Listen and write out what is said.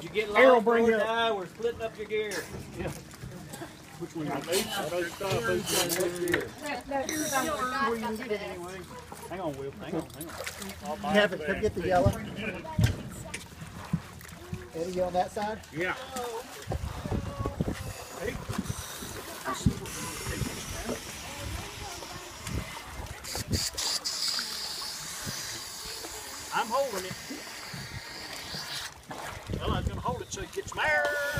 You get Harold, lost bring or it up. die, we're splitting up your gear. Which one? I know, I know stop, who's got what gear. Where you can get it anyway. Hang on, Will. Hang on, hang on. Kevin, come get the yellow. Eddie, you on that side? Yeah. I'm holding it. So it gets goes.